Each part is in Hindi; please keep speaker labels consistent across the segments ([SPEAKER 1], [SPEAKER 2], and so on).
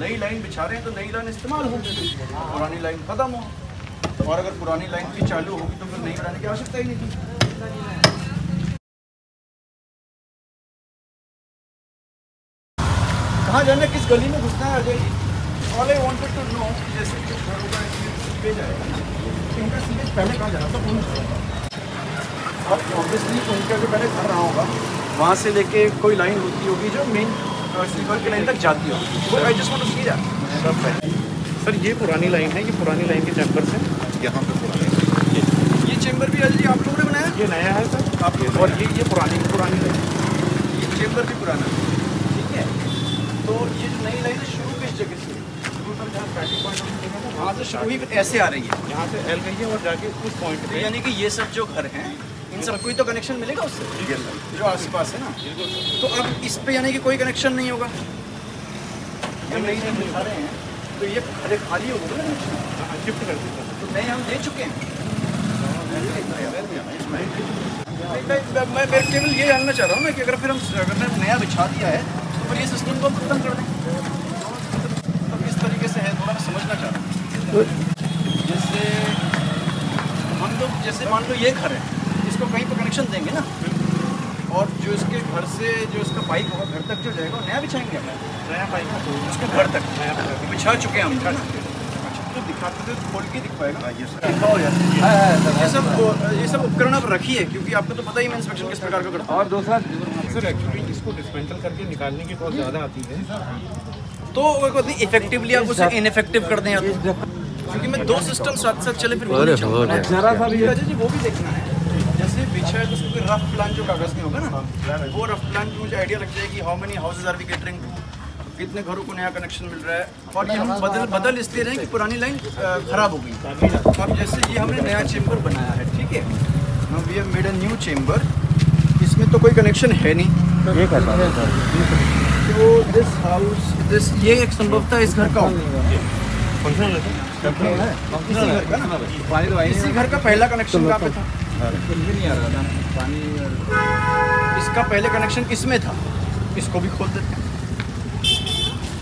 [SPEAKER 1] नई लाइन बिछा रहे हैं तो नई लाइन इस्तेमाल हो पुरानी लाइन ख़त्म हो। और अगर पुरानी लाइन भी चालू होगी तो फिर नई बनाने की आवश्यकता ही नहीं थी। कहाँ जाना किस गली में घुसना है Ajay all I wanted to know जैसे कि घरों का पेज आएगा ना कि उनका सीवेज पहले कहाँ जाना था? उन अब ऑब्वियसली उनका जो पहले घर रहा होगा। वहाँ से लेके कोई लाइन होती होगी जो मेन स्लीपर की लाइन तक जाती होगी I just want to see that
[SPEAKER 2] sir ये पुरानी लाइन है ये पुरानी लाइन के चैम्बर से यहाँ पे पुरानी।
[SPEAKER 1] ये चैम्बर भी अजय जी आप लोगों ने बनाया?
[SPEAKER 2] ये नया है सर।
[SPEAKER 1] आप ये
[SPEAKER 2] और ये ये पुरानी पुरानी लाइन
[SPEAKER 1] ये चैम्बर भी पुराना है। ठीक है? तो ये जो नई लाइन है शुरू किस जगह से?
[SPEAKER 2] शुरू सर जहाँ स्टार्टिंग पॉइंट हम देखें ना
[SPEAKER 1] वहाँ से शुरू ही ऐसे आ रही है।
[SPEAKER 2] यहाँ से एल गई है और जाके उस पॉइंट
[SPEAKER 1] तो
[SPEAKER 2] पे
[SPEAKER 1] यानी कि ये सब जो घर हैं इन कोई तो कनेक्शन मिलेगा उससे। जो आसपास है ना। तो अब इस पे यानी कि कोई कनेक्शन नहीं होगा। नई लाइन रहे हैं तो ये खड़े खाली हो गए ना।
[SPEAKER 2] शिफ्ट कर दीजिए
[SPEAKER 1] तो नए हम दे चुके हैं। मैं केवल ये जानना चाह रहा हूँ मैं कि अगर फिर हम अगर नया बिछा दिया है तो फिर ये सिस्टम को हम खत्म कर दें। तो किस तरीके से है थोड़ा मैं समझना चाह रहा हूँ। जैसे हम लोग जैसे मान लो ये घर है। इसको कहीं पर कनेक्शन देंगे ना। और जो इसके घर से जो इसका पाइप होगा घर तक जो जाएगा नया बिछाएँगे हम
[SPEAKER 2] नया पाइप तो
[SPEAKER 1] उसके घर तक। बिछा चुके हैं हम। तो दिखाते थे तो खोल के दिखवाएगा। दिखाओ यार। ये सब ये सब उपकरण आप रखिए क्योंकि आपको तो पता ही मैं इंस्पेक्शन किस प्रकार का करता हूँ।
[SPEAKER 3] और दूसरा
[SPEAKER 2] सर एक्चुअली इसको डिस्मेंटल करके निकालने की कॉस्ट ज़्यादा आती है।
[SPEAKER 1] तो इफेक्टिवली आप उसे इनइफेक्टिव कर दें तो। क्योंकि मैं दो सिस्टम साथ साथ चले फिर।
[SPEAKER 3] जरा सा भी
[SPEAKER 1] वो भी देखना है। जैसे बिछा है तो उसको कोई रफ प्लान जो कागज़ में होगा ना वो रफ प्लान की मुझे आइडिया लग जाएगी how many houses are we catering कितने घरों को नया कनेक्शन मिल रहा है और ये हम बदल बदल इसलिए रहे हैं कि पुरानी लाइन खराब हो गई। अब जैसे ये हमने नया चेम्बर बनाया है ठीक है? We have made a new chamber इसमें तो कोई कनेक्शन है नहीं।
[SPEAKER 3] ये
[SPEAKER 1] तो दिस हाउस दिस ये एक संभवतः इस घर का होगा
[SPEAKER 2] है?
[SPEAKER 1] का इसी घर का पहला कनेक्शन कहाँ पे था?
[SPEAKER 3] नहीं आ रहा था पानी
[SPEAKER 1] इसका पहले कनेक्शन इसमें था? इसको भी खोल देते हैं।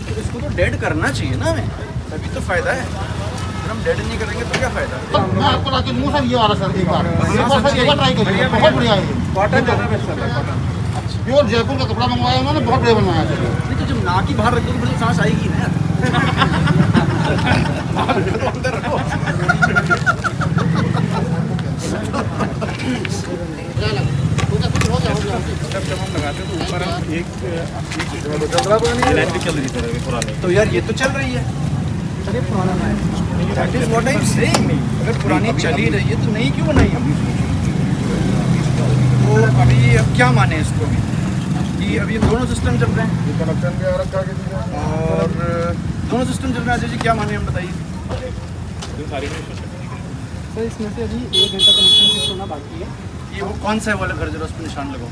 [SPEAKER 1] तो इसको तो डेड करना चाहिए ना हमें। तभी तो फ़ायदा है। अगर हम डेड नहीं करेंगे तो क्या फ़ायदा? है
[SPEAKER 4] मैं आपको लाके मुँह सर ये वाला सर एक बार। एक बार सर ट्राई करिए बहुत बढ़िया है
[SPEAKER 2] कॉटन ज़्यादा बेस्ट है कॉटन
[SPEAKER 4] प्योर जयपुर का कपड़ा मंगवाया मैंने बहुत बढ़िया बनवाया। सर
[SPEAKER 1] नहीं तो जब नाक ही बाहर रख तो फिर सांस आएगी ना यार तो अंदर रखो
[SPEAKER 2] जब जब हम लगाते हैं तो ऊपर हम एक इलेक्ट्रिक चल रही है पुरानी
[SPEAKER 1] तो यार ये तो चल रही है। That is what I am saying अगर पुरानी चली रही है तो नई क्यों बनाई तो अभी अब क्या माने इसको? भी कि अभी दोनों सिस्टम चल रहे हैं।
[SPEAKER 3] कनेक्शन भी रखा किसी
[SPEAKER 1] और दोनों सिस्टम चल रहे हैं। अजय जी क्या माने हम बताइए?
[SPEAKER 2] जो सारी में
[SPEAKER 5] सर इसमें से अभी एक घंटा कनेक्शन फिक्स होना बाकी है।
[SPEAKER 1] ये वो कौन सा है वाला घर जरा उस पर निशान लगाओ।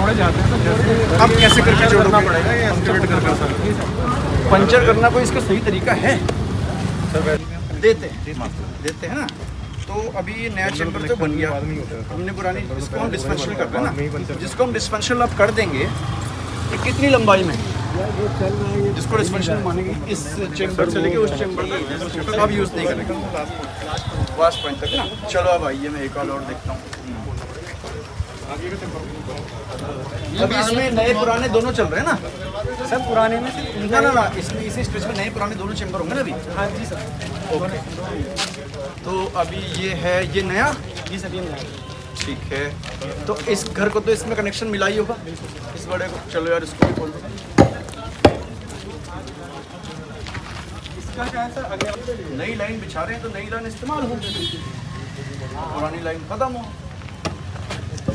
[SPEAKER 2] जोड़े जाते हैं तो
[SPEAKER 1] अब कैसे करके जोड़ना
[SPEAKER 3] पड़ेगा ये एक्टिवेट सर
[SPEAKER 1] पंचर करना कोई इसका सही तरीका है? देते हैं। देते हैं। ना? तो अभी ये नया चैम्बर तो बन गया। हमने पुरानी इसको हम डिस्फंक्शनल कर रहे हैं ना जिसको हम डिस्फंक्शनल आप कर देंगे ये कितनी लंबाई में? जिसको डिस्फंक्शनल मानेंगे इस चैम्बर से लेके उस चैम्बर तक अब यूज़ नहीं करेंगे। लास्ट पॉइंट तक ना? चलो अब आइए मैं एक और देखता हूँ। अभी इसमें नए पुराने दोनों चल रहे हैं ना?
[SPEAKER 5] सर पुराने में से
[SPEAKER 1] ना ना ना इसमें इसी स्टेज में नए पुराने दोनों चैम्बर होंगे ना अभी?
[SPEAKER 5] हाँ जी सर।
[SPEAKER 1] ओके। तो अभी ये है ये नया?
[SPEAKER 5] जी सर ये मिला
[SPEAKER 1] ठीक है। तो इस घर को तो इसमें कनेक्शन मिला ही होगा। इस बड़े को चलो यार इसको भी खोल दो।
[SPEAKER 5] इसका क्या है सर? अगले
[SPEAKER 1] नई लाइन बिछा रहे हैं तो नई लाइन इस्तेमाल हो पुरानी लाइन खत्म हो।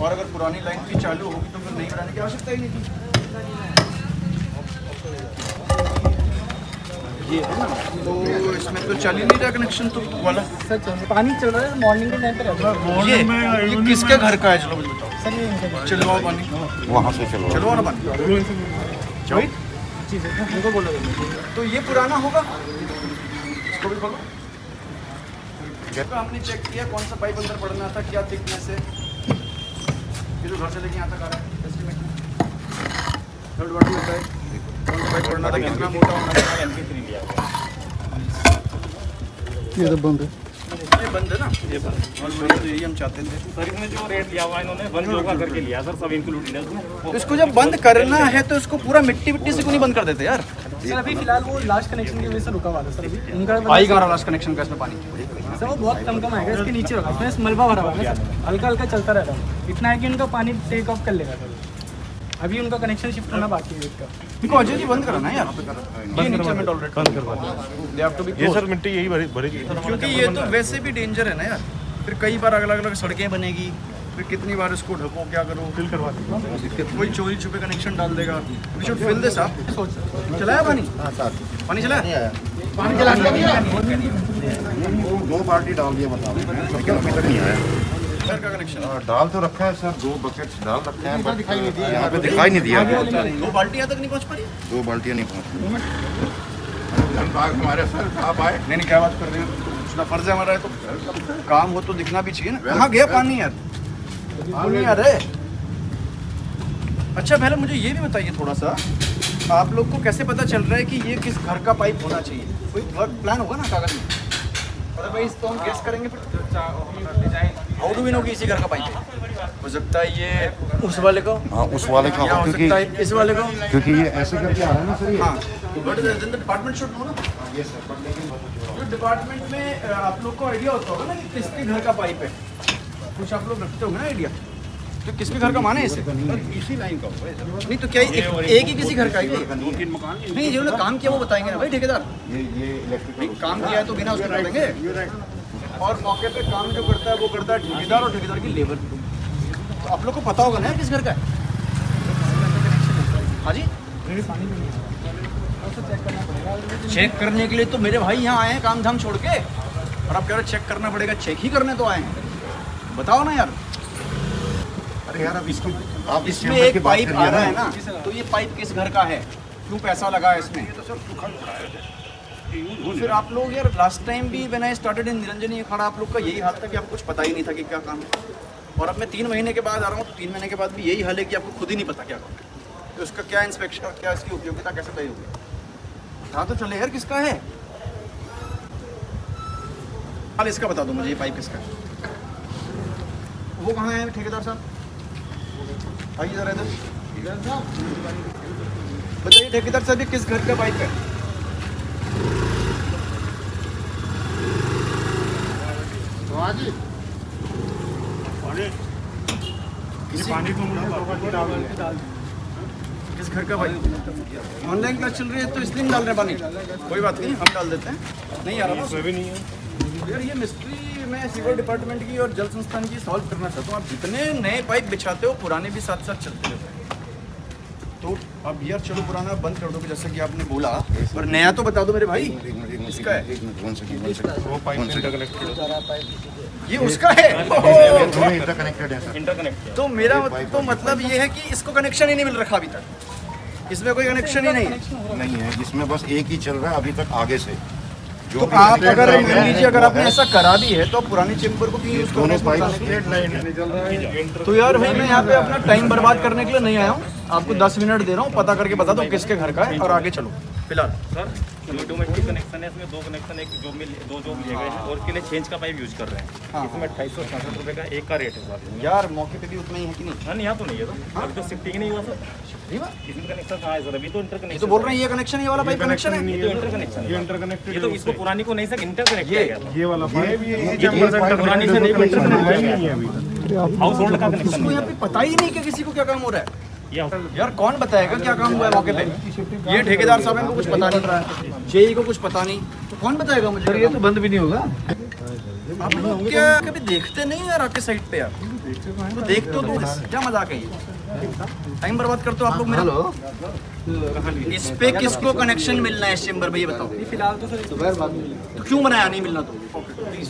[SPEAKER 1] और अगर पुरानी लाइन भी चालू होगी तो फिर नई बनाने की आवश्यकता ही नहीं थी। ये है ना? तो इसमें तो चल ही नहीं रहा कनेक्शन तो वाला।
[SPEAKER 5] सर पानी चल रहा है मॉर्निंग के टाइम पे रहता है।
[SPEAKER 1] ये ये किसके घर का है चलो मुझे बताओ।
[SPEAKER 5] सर ये
[SPEAKER 1] चलवाओ पानी।
[SPEAKER 4] वहाँ से चलो।
[SPEAKER 1] चलवाओ ना पानी।
[SPEAKER 5] जी सर बोलो
[SPEAKER 1] तो ये पुराना होगा? इसको भी खोलो तो हमने चेक किया कौन सा पाइप अंदर पड़ना था क्या थिकनेस है? ये जो घर से लेके यहाँ तक आ रहा है एस्टिमेट थर्ड वाटर होता है। कौन सा था कितना मोटा होना था
[SPEAKER 5] ये तो बंद है।
[SPEAKER 1] ये बंद है। ना? ये बंद और तो यही हम चाहते थे।
[SPEAKER 2] सर इसमें जो रेट लिया हुआ इन्होंने वन जोगा करके लिया सर सब इंक्लूड है
[SPEAKER 1] तो जब बंद करना है तो इसको पूरा मिट्टी मिट्टी से क्यों नहीं बंद कर देते यार?
[SPEAKER 5] सर अभी फ़िलहाल वो लास्ट कनेक्शन की वजह से रुका हुआ था सर अभी। उनका
[SPEAKER 1] आई लास्ट कनेक्शन का इसमें पानी।
[SPEAKER 5] सर वो बहुत कम कम आएगा इसके नीचे होगा। इसमें मलबा भरा हुआ है सर। हल्का हल्का चलता रहता है। इतना है कि उनका पानी टेक ऑफ़ कर लेगा सर। अभी उनका कनेक्शन शिफ्ट होना बाकी है इसका।
[SPEAKER 1] इनको अजय जी बंद कराना है यार? ये नीचे में टॉलरेट बंद करवा दे हैव टू बी
[SPEAKER 2] ये सर मिट्टी यही भरी भरेगी
[SPEAKER 1] क्योंकि ये तो वैसे भी डेंजर है ना यार। फिर कई बार अलग अलग सड़कें बनेगी। फिर कितनी बार इसको ढको क्या करो? फिल करवा कोई चोरी छुपे कनेक्शन डाल देगा। We should fill this up चलाया पानी? पानी चलाया
[SPEAKER 4] पानी चला? दो बाल्टी डाल दिया बता लेकिन अभी तक नहीं आया।
[SPEAKER 1] घर का कनेक्शन
[SPEAKER 4] हाँ, डाल तो रखा है सर दो बकेट डाल रखे हैं बट यहाँ पे दिखाई नहीं दिया।
[SPEAKER 1] दो बाल्टियाँ तक नहीं पहुँच पा रही
[SPEAKER 4] दो बाल्टियाँ नहीं पहुँची। हमारे सर आप आए।
[SPEAKER 1] नहीं नहीं क्या बात कर रहे हैं? फ़र्ज़ है हमारा है तो। काम हो तो दिखना भी चाहिए ना। कहाँ गया पानी यार? नहीं आ रहा अच्छा पहले मुझे ये भी बताइए थोड़ा सा आप लोग को कैसे पता चल रहा है कि ये किस घर का पाइप होना चाहिए? कोई वर्क प्लान होगा ना कागज़ में? इस तो हम गेस करेंगे हाउ डू वी नो कि इसी घर का पाइप है? हो सकता है ये उस वाले को?
[SPEAKER 4] हाँ उस वाले का हो
[SPEAKER 1] सकता है इस वाले को।
[SPEAKER 4] क्योंकि ये ऐसे करके आ रहा है ना सर
[SPEAKER 1] हाँ बट डिपार्टमेंट शुड नो। ना जो डिपार्टमेंट में आप लोग को आइडिया होता होगा ना कि किसके घर का पाइप है। कुछ आप लोग रखते होंगे ना आइडिया तो किसके घर का माने इसे?
[SPEAKER 3] इसी लाइन का है
[SPEAKER 1] नहीं तो क्या एक, एक ही किसी घर का है? क्या?
[SPEAKER 3] दो तीन मकान
[SPEAKER 1] नहीं जिन्होंने काम किया वो बताएँगे ना भाई ठेकेदार। काम किया है तो बिना उसके कर और मौके पे काम जो करता है वो करता है ठेकेदार और ठेकेदार की लेबर तो आप लोग को पता होगा ना किस घर का है? हाँ जी? चेक करने के लिए तो मेरे भाई यहाँ आए हैं काम धाम छोड़ के। और आप कह रहे चेक करना पड़ेगा चेक ही करने तो आए हैं। बताओ ना यार।
[SPEAKER 4] अरे यार अब इसको आप
[SPEAKER 1] इसमें एक पाइप आ रहा है ना तो ये पाइप किस घर का है? क्यों पैसा लगा है इसमें? तो फिर आप लोग यार लास्ट टाइम भी I started in Niranjani Akhara आप लोग का यही हाल था कि आपको कुछ पता ही नहीं था कि क्या काम है। और अब मैं तीन महीने के बाद आ रहा हूँ तो तीन महीने के बाद भी यही हाल है कि आपको खुद ही नहीं पता क्या काम है। तो उसका क्या इंस्पेक्शन क्या इसकी उपयोगिता कैसे तय होगी? हाँ तो चले यार किसका है? इसका बता दो मुझे ये पाइप किसका है? वो कहाँ है? ठेकेदार साहब? आइए जरा इधर। बताइए ठेकेदार साहब ये किस घर का पाइप है? किसी
[SPEAKER 2] पानी
[SPEAKER 1] किस घर का पाइप ऑनलाइन क्लास चल रही है तो इसलिए डाल रहे पानी? कोई बात नहीं हम डाल देते हैं। नहीं आ रहा
[SPEAKER 2] भी नहीं है।
[SPEAKER 1] यार ये मिस्ट्री मैं सीवर डिपार्टमेंट की और जल संस्थान की सॉल्व करना चाहता हूँ। आप जितने नए पाइप बिछाते हो पुराने भी साथ साथ चलते रहते हैं तो अब यार चलो पुराना बंद कर दो जैसा कि आपने बोला पर नया तो बता दो मेरे भाई। इसका है? ये उसका है?
[SPEAKER 4] है
[SPEAKER 1] तो मेरा तो मतलब ये है कि इसको कनेक्शन ही नहीं मिल रखा अभी तक। इसमें कोई कनेक्शन ही नहीं है।
[SPEAKER 4] नहीं है इसमें बस एक ही चल रहा है अभी तक आगे से।
[SPEAKER 1] तो आप अगर मान लीजिए अगर आपने ऐसा करा दी है तो पुरानी चेम्बर को क्यों यूज़
[SPEAKER 2] करने
[SPEAKER 1] तो यार भाई मैं यहाँ पे अपना टाइम बर्बाद करने के लिए नहीं आया हूँ। आपको 10 मिनट दे रहा हूँ पता करके बता दो किसके घर का है और आगे चलो। फ़िलहाल
[SPEAKER 2] सर जो डोमेस्टिक कनेक्शन है इसमें दो कनेक्शन एक जो मिल दो जो लिए गए हैं और इसके लिए चेंज का पाइप यूज़ कर रहे हैं।
[SPEAKER 1] हाँ।
[SPEAKER 2] इसमें अट्ठाईस सौ सड़सठ रुपये का एक का रेट है में
[SPEAKER 1] यार मौके पे भी उतना ही है कि नहीं?
[SPEAKER 2] हाँ यहाँ तो नहीं है तो। अभी तो शिफ्टिंग नहीं हुआ सर।
[SPEAKER 1] नहीं बा?
[SPEAKER 2] इसमें कनेक्शन कहाँ है सर? अभी तो इंटर
[SPEAKER 1] ये
[SPEAKER 2] कनेक्शन
[SPEAKER 1] तो बोल रहे हैं ये कनेक्शन ये वाला पाइप कनेक्शन है?
[SPEAKER 2] ये तो इंटर कनेक्शन ये इंटर कनेक्टेड ये तो इसको पुरानी को नहीं सर इंटर कनेक्ट किया? गया था
[SPEAKER 3] ये वाला पाइप
[SPEAKER 4] ये-
[SPEAKER 2] ये
[SPEAKER 4] ये
[SPEAKER 2] चैम्बर
[SPEAKER 4] पाइप
[SPEAKER 2] पुरानी से नहीं इंटर कनेक्ट किया गया
[SPEAKER 3] अभी
[SPEAKER 2] हाउस होल्ड का कनेक्शन
[SPEAKER 1] इसको
[SPEAKER 2] नहीं
[SPEAKER 1] यहाँ पे पता ही नहीं कि किसी को क्या काम हो रहा है। यार कौन बताएगा क्या काम हुआ है मौके पे? ये ठेकेदार साहब इनको कुछ पता नहीं। रहा है जेई को कुछ पता नहीं। तो कौन बताएगा मुझे? ये तो बंद भी नहीं होगा। आप लोग क्या कभी देखते नहीं यार आपके साइड पे यार? तो देखते हो। तो क्या मज़ाक है ये? टाइम बर्बाद करते हो आप लोग मेरा? इस पे किसको कनेक्शन मिलना है इस चेम्बर में ये बताओ।
[SPEAKER 5] फ़िलहाल तो सर दोपहर बाद
[SPEAKER 1] तो क्यों बनाया? नहीं मिलना तो। आगे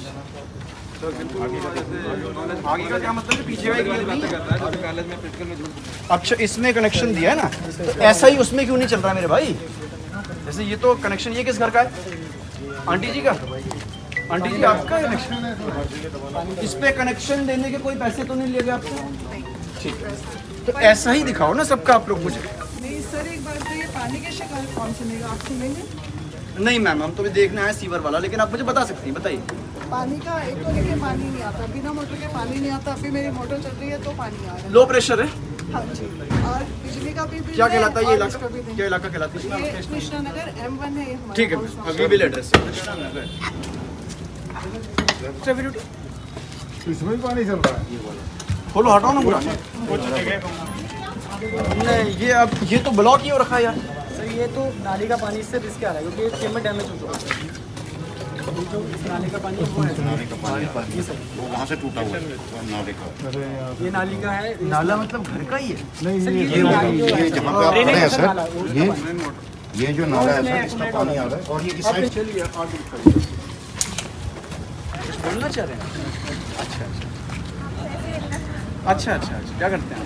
[SPEAKER 1] अच्छा इसमें कनेक्शन दिया है ना? तो ऐसा ही उसमें क्यों नहीं चल रहा है मेरे भाई? जैसे ये तो कनेक्शन ये किस घर का है? आंटी जी का? आंटी जी आपका कनेक्शन इस पे कनेक्शन देने के कोई पैसे तो नहीं लिए गए आपको? ठीक है। तो ऐसा ही दिखाओ ना सबका आप लोग मुझे।
[SPEAKER 6] नहीं सर एक तो ये पानी की शिकायत कौन सुनेगा आप सुनेंगे?
[SPEAKER 1] नहीं मैम हम तो भी देखना है सीवर वाला लेकिन आप मुझे बता सकती हैं बताइए।
[SPEAKER 6] पानी का एक तो देखिए पानी नहीं आता बिना मोटर के पानी नहीं आता अभी मेरी मोटर चल रही है तो पानी आ रहा है।
[SPEAKER 1] लो प्रेशर है।
[SPEAKER 6] है जी और बिजली का भी बिल
[SPEAKER 1] क्या कहलाता है ये इलाका? क्या इलाका कहलाता है?
[SPEAKER 6] कृष्णा नगर एम वन है
[SPEAKER 1] ठीक है अभी बिल एड्रेस
[SPEAKER 2] इसमें भी पानी चल रहा है।
[SPEAKER 1] खोलो हटाओ ना पूरा। नहीं ये अब ये तो ब्लॉक ही हो रखा है यार।
[SPEAKER 5] सर ये तो नाली का पानी इससे रिस्क आ रहा है क्योंकि चेम्बर डैमेज हो चुका है। ये जो नाली है है सर
[SPEAKER 4] है
[SPEAKER 5] है
[SPEAKER 1] मतलब ही है
[SPEAKER 5] है
[SPEAKER 4] हैं है इसका पानी आ रहा है और ये इस साइड
[SPEAKER 1] कुछ बोलना चाह रहे हैं अच्छा अच्छा अच्छा अच्छा अच्छा क्या करते हैं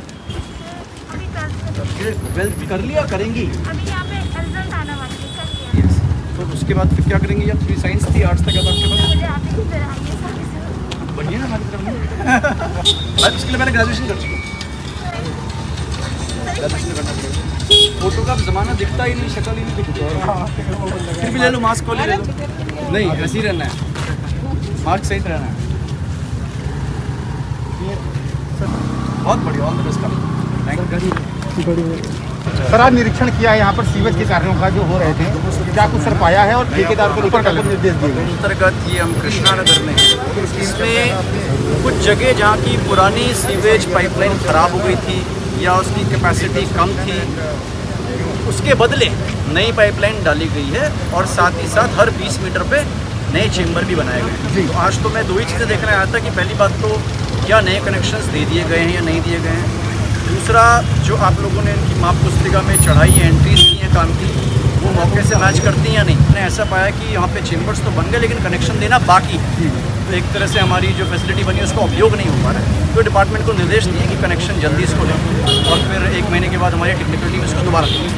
[SPEAKER 1] ट्वेल्थ कर लिया करेंगी
[SPEAKER 7] अभी पे रिज़ल्ट आना बाकी है कर लिया
[SPEAKER 1] यस तो उसके बाद फिर क्या करेंगी? आप थोड़ी साइंस थी आर्ट्स तक आपके पास
[SPEAKER 7] ही
[SPEAKER 1] बढ़िया ना हमारी तरफ़ उसके लिए मैंने ग्रेजुएशन कर चुका ग्रेजुएशन करना पड़ेगा। फ़ोटो का ज़माना दिखता ही नहीं शक्ल ही नहीं दिखती। फिर भी ले लो मास्क खोले ले लो। नहीं ऐसे ही रहना है। मास्क सही रहना है। बहुत बढ़िया all the best thank you
[SPEAKER 2] sir आज निरीक्षण किया है यहाँ पर सीवेज के कार्यों का जो हो रहे थे? क्या कुछ सर पाया है और ठेकेदार को क्या कुछ निर्देश दिए
[SPEAKER 1] अंतर्गत ये हम कृष्णा नगर में इसमें कुछ जगह जहाँ की पुरानी सीवेज पाइपलाइन खराब हो गई थी या उसकी कैपेसिटी कम थी, उसके बदले नई पाइपलाइन डाली गई है और साथ ही साथ हर 20 मीटर पे नए चेम्बर भी बनाए गए हैं। तो आज तो मैं दो ही चीज़ें देखने आया था कि पहली बात तो क्या नए कनेक्शंस दे दिए गए हैं या नहीं दिए गए हैं? दूसरा जो आप लोगों ने इनकी माप पुस्तिका में चढ़ाई है एंट्रीज की हैं काम की वो मौके से मैच करती हैं या नहीं? मैंने ऐसा पाया कि यहाँ पे चेम्बर्स तो बन गए लेकिन कनेक्शन देना बाकी है। तो एक तरह से हमारी जो फैसिलिटी बनी है उसका उपयोग नहीं हो पा रहा है। तो डिपार्टमेंट को निर्देश दिए कि कनेक्शन जल्दी इसको लें और फिर एक महीने के बाद हमारी टेक्निकल टीम इसको दोबारा